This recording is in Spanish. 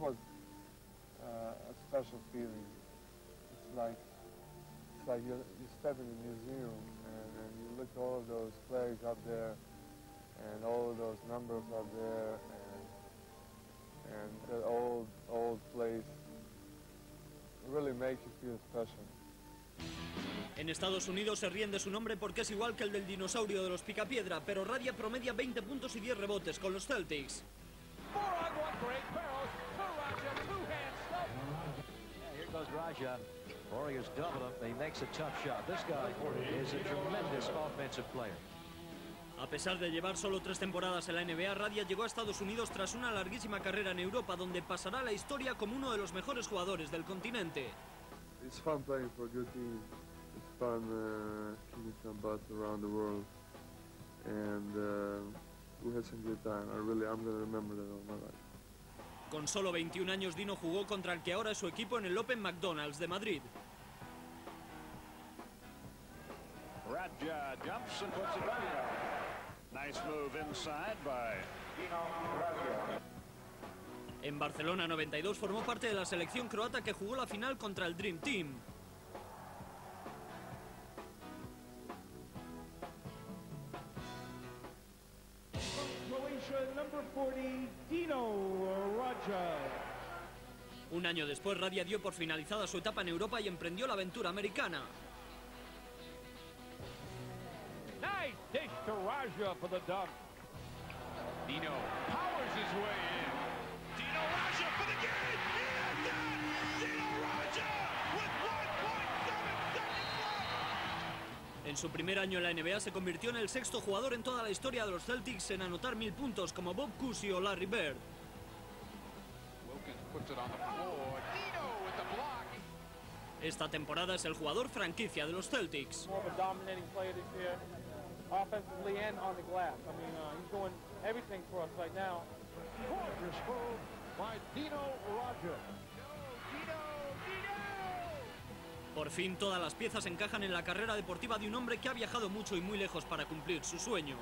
was uh, a special feeling. It's like it's like you you step in a museum and, and you look at all of those flags up there and all of those numbers up there and and the old old place really makes you feel special. En Estados Unidos se ríen de su nombre porque es igual que el del dinosaurio de los Picapiedra, pero Radia promedia 20 puntos y 10 rebotes con los Celtics. Warriors double him. He makes a tough shot. This guy is a tremendous offensive player. A pesar de llevar solo tres temporadas en la NBA, Radia llegó a Estados Unidos tras una larguísima carrera en Europa, donde pasará la historia como uno de los mejores jugadores del continente. It's fun playing for a good team. It's fun uh, kicking some butts around the world, and uh, we had some good time. I really, I'm gonna remember that all my life. Con solo 21 años, Dino jugó contra el que ahora es su equipo en el Open McDonald's de Madrid. Raja jumps and puts it down. Nice move inside by En Barcelona 92 formó parte de la selección croata que jugó la final contra el Dream Team. Number 40, Dino Raja. Un año después, Radia dio por finalizada su etapa en Europa y emprendió la aventura americana. Nice dish to Raja for the dunk. En su primer año en la NBA se convirtió en el sexto jugador en toda la historia de los Celtics en anotar mil puntos como Bob Cousy o Larry Bird. Wilkins puts it on the floor. Dino with the block. Esta temporada es el jugador franquicia de los Celtics. Por fin todas las piezas encajan en la carrera deportiva de un hombre que ha viajado mucho y muy lejos para cumplir su sueño.